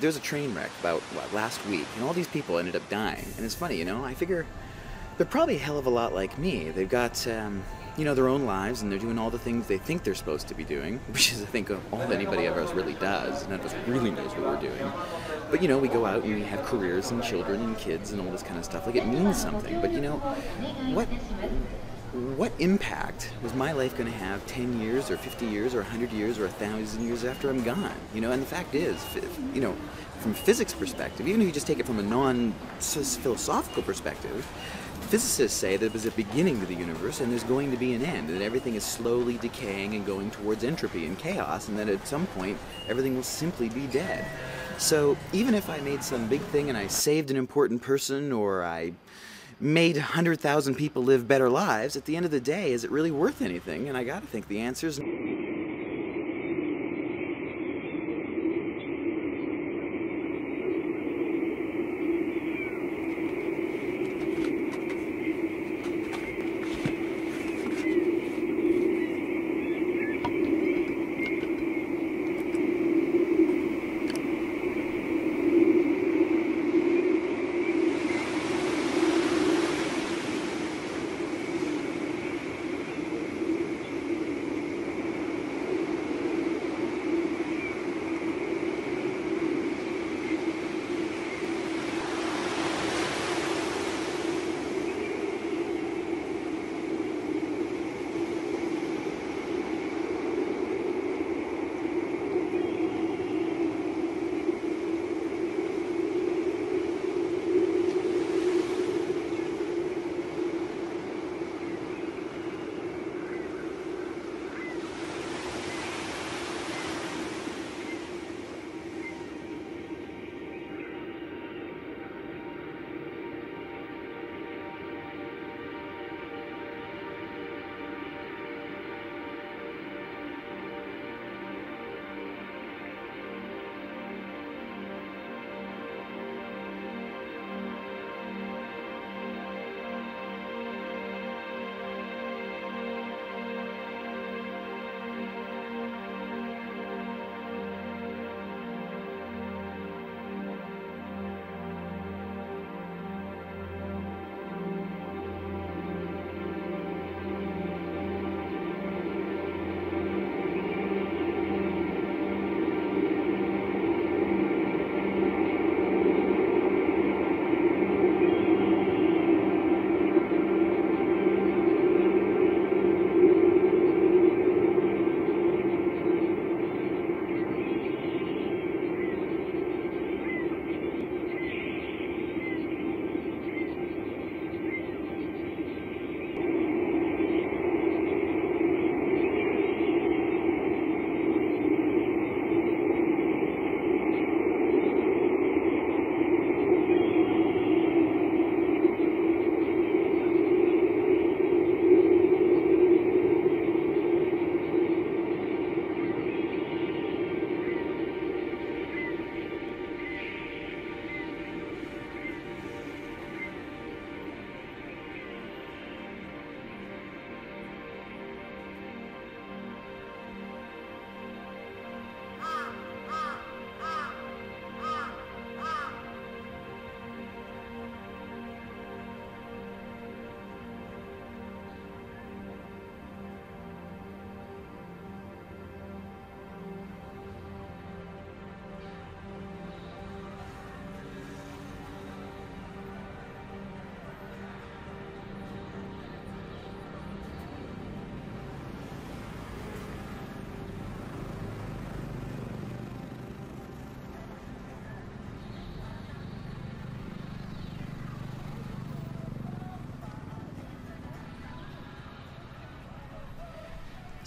there was a train wreck about what, last week, and all these people ended up dying. And it's funny, you know. I figure they're probably a hell of a lot like me. They've got um, you know their own lives, and they're doing all the things they think they're supposed to be doing, which is I think all anybody of us really does. None of us really knows what we're doing. But you know, we go out and we have careers and children and kids and all this kind of stuff. Like it means something. But you know, what what impact was my life going to have 10 years or 50 years or 100 years or 1,000 years after I'm gone? You know, and the fact is, you know, from physics perspective, even if you just take it from a non-philosophical perspective, physicists say that there's a beginning to the universe and there's going to be an end, and everything is slowly decaying and going towards entropy and chaos, and that at some point, everything will simply be dead. So even if I made some big thing and I saved an important person or I made 100,000 people live better lives, at the end of the day, is it really worth anything? And I gotta think the answer is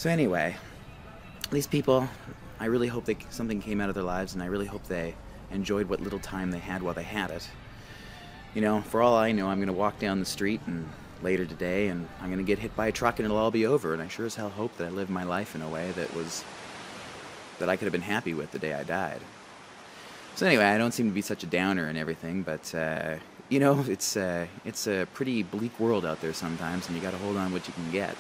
So anyway, these people, I really hope that something came out of their lives, and I really hope they enjoyed what little time they had while they had it. You know, for all I know, I'm going to walk down the street and later today, and I'm going to get hit by a truck, and it'll all be over. And I sure as hell hope that I lived my life in a way that was that I could have been happy with the day I died. So anyway, I don't seem to be such a downer and everything, but uh, you know, it's uh, it's a pretty bleak world out there sometimes, and you got to hold on what you can get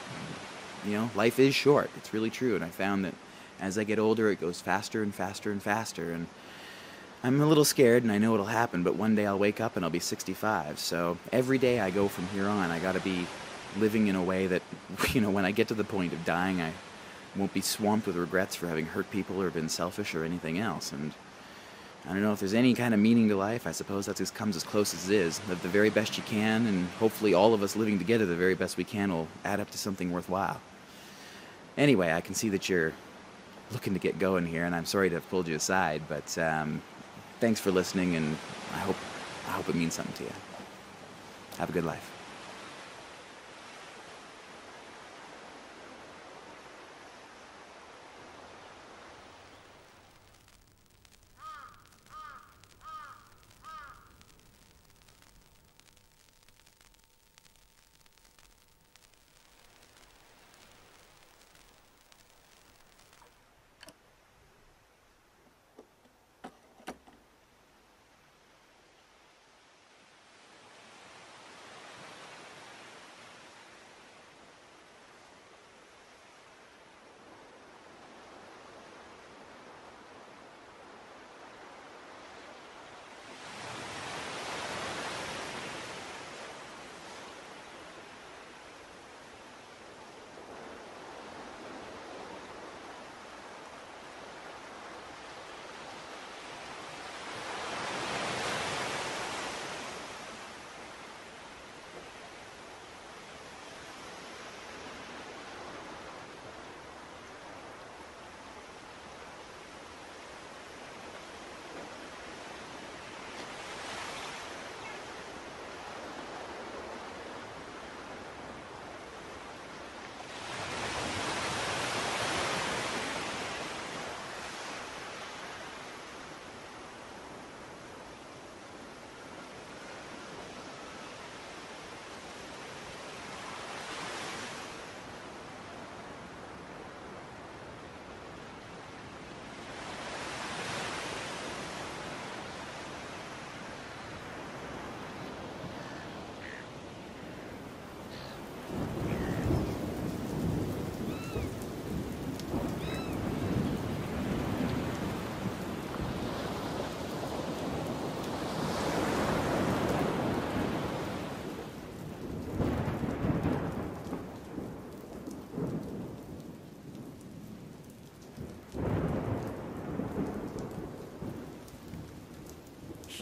you know, life is short. It's really true. And I found that as I get older, it goes faster and faster and faster. And I'm a little scared and I know it'll happen, but one day I'll wake up and I'll be 65. So every day I go from here on, I gotta be living in a way that, you know, when I get to the point of dying, I won't be swamped with regrets for having hurt people or been selfish or anything else. And I don't know if there's any kind of meaning to life. I suppose that just comes as close as it is. Live the very best you can, and hopefully all of us living together the very best we can will add up to something worthwhile. Anyway, I can see that you're looking to get going here, and I'm sorry to have pulled you aside, but um, thanks for listening, and I hope I hope it means something to you. Have a good life.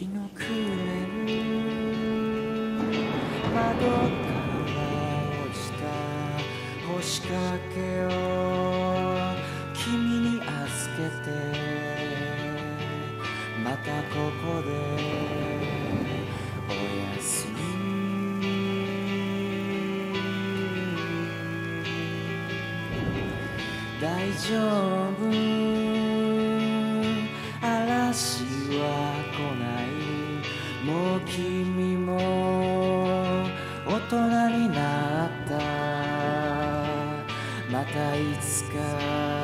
日の暮れる窓から落ちた星掛けを君に預けてまたここでおやすみ大丈夫もう君も大人になった。またいつか